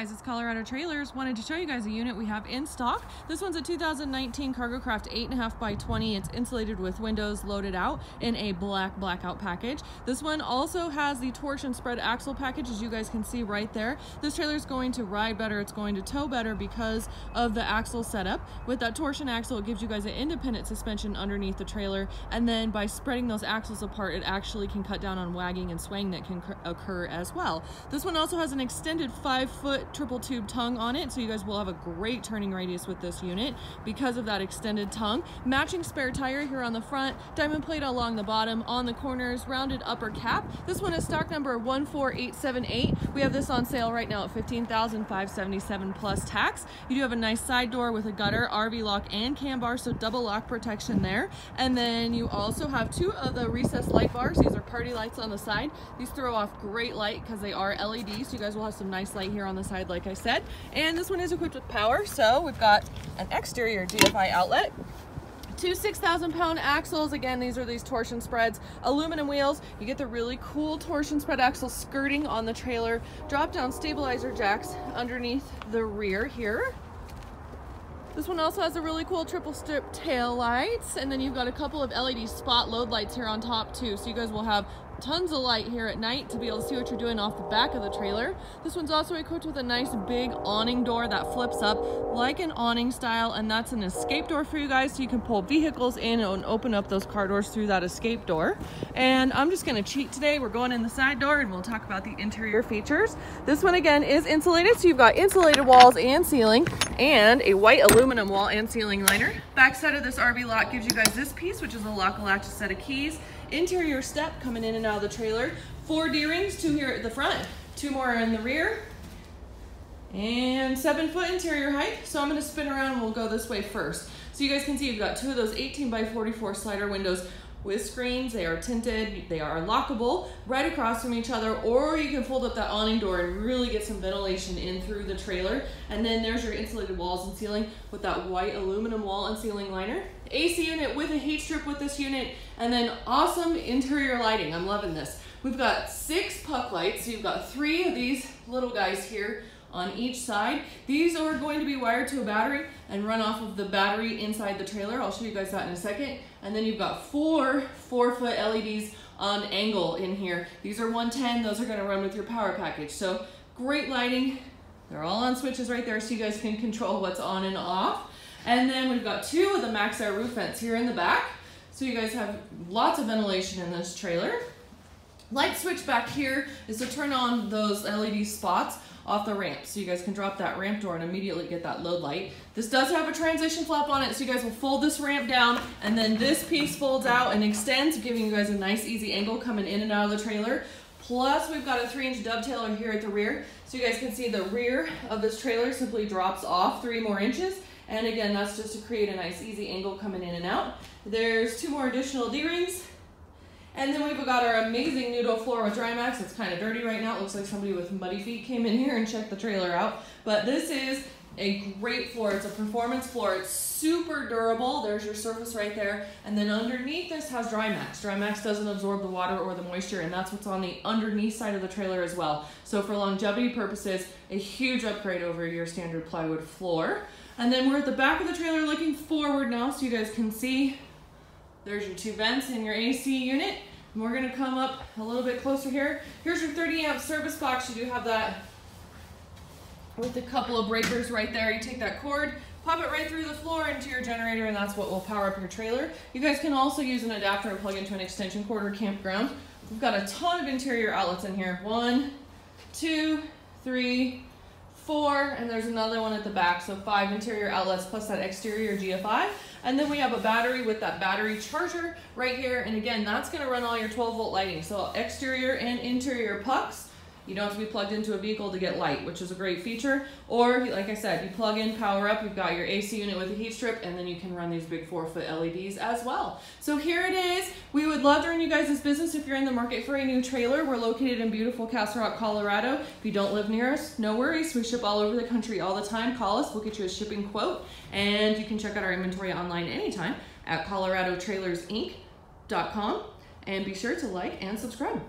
Guys, it's Colorado Trailers. Wanted to show you guys a unit we have in stock. This one's a 2019 Cargo Craft 8.5 by 20. It's insulated with windows loaded out in a black blackout package. This one also has the torsion spread axle package, as you guys can see right there. This trailer is going to ride better. It's going to tow better because of the axle setup. With that torsion axle, it gives you guys an independent suspension underneath the trailer. And then by spreading those axles apart, it actually can cut down on wagging and swaying that can occur as well. This one also has an extended five foot triple tube tongue on it, so you guys will have a great turning radius with this unit because of that extended tongue. Matching spare tire here on the front, diamond plate along the bottom, on the corners, rounded upper cap. This one is stock number 14878. We have this on sale right now at 15577 plus tax. You do have a nice side door with a gutter, RV lock, and cam bar, so double lock protection there. And then you also have two of the recessed light bars. These are party lights on the side. These throw off great light because they are LEDs, so you guys will have some nice light here on the side like I said. And this one is equipped with power, so we've got an exterior GFI outlet, two 6,000 pound axles. Again, these are these torsion spreads, aluminum wheels. You get the really cool torsion spread axle skirting on the trailer, drop down stabilizer jacks underneath the rear here. This one also has a really cool triple strip tail lights and then you've got a couple of LED spot load lights here on top too. So you guys will have tons of light here at night to be able to see what you're doing off the back of the trailer. This one's also equipped with a nice big awning door that flips up like an awning style and that's an escape door for you guys so you can pull vehicles in and open up those car doors through that escape door. And I'm just gonna cheat today. We're going in the side door and we'll talk about the interior features. This one again is insulated so you've got insulated walls and ceiling and a white aluminum wall and ceiling liner. Back side of this RV lock gives you guys this piece which is a lock latch set of keys Interior step coming in and out of the trailer. Four D-rings, two here at the front, two more in the rear. And seven foot interior height. So I'm gonna spin around and we'll go this way first. So you guys can see you've got two of those 18 by 44 slider windows with screens. They are tinted, they are lockable right across from each other, or you can fold up that awning door and really get some ventilation in through the trailer. And then there's your insulated walls and ceiling with that white aluminum wall and ceiling liner. AC unit with a heat strip with this unit, and then awesome interior lighting. I'm loving this. We've got six puck lights, so you've got three of these little guys here on each side. These are going to be wired to a battery and run off of the battery inside the trailer. I'll show you guys that in a second. And then you've got four four foot LEDs on angle in here. These are 110, those are gonna run with your power package. So great lighting. They're all on switches right there so you guys can control what's on and off. And then we've got two of the MaxxAir roof vents here in the back. So you guys have lots of ventilation in this trailer. Light switch back here is to turn on those LED spots off the ramp. So you guys can drop that ramp door and immediately get that load light. This does have a transition flap on it, so you guys will fold this ramp down and then this piece folds out and extends, giving you guys a nice easy angle coming in and out of the trailer. Plus, we've got a three inch dovetailer here at the rear. So you guys can see the rear of this trailer simply drops off three more inches. And again, that's just to create a nice easy angle coming in and out. There's two more additional D-rings and got our amazing Nudo floor with Drymax. It's kind of dirty right now. It looks like somebody with muddy feet came in here and checked the trailer out. But this is a great floor. It's a performance floor. It's super durable. There's your surface right there. And then underneath this has Drymax. Drymax doesn't absorb the water or the moisture, and that's what's on the underneath side of the trailer as well. So for longevity purposes, a huge upgrade over your standard plywood floor. And then we're at the back of the trailer looking forward now so you guys can see there's your two vents in your AC unit. And we're gonna come up a little bit closer here. Here's your 30 amp service box. You do have that with a couple of breakers right there. You take that cord, pop it right through the floor into your generator, and that's what will power up your trailer. You guys can also use an adapter and plug into an extension cord or campground. We've got a ton of interior outlets in here. One, two, three, four, and there's another one at the back. So five interior outlets plus that exterior GFI. And then we have a battery with that battery charger right here. And again, that's gonna run all your 12 volt lighting. So exterior and interior pucks you don't have to be plugged into a vehicle to get light, which is a great feature. Or, like I said, you plug in, power up, you've got your AC unit with a heat strip, and then you can run these big four foot LEDs as well. So here it is. We would love to run you guys business if you're in the market for a new trailer. We're located in beautiful Castle Rock, Colorado. If you don't live near us, no worries. We ship all over the country all the time. Call us, we'll get you a shipping quote, and you can check out our inventory online anytime at coloradotrailersinc.com. And be sure to like and subscribe.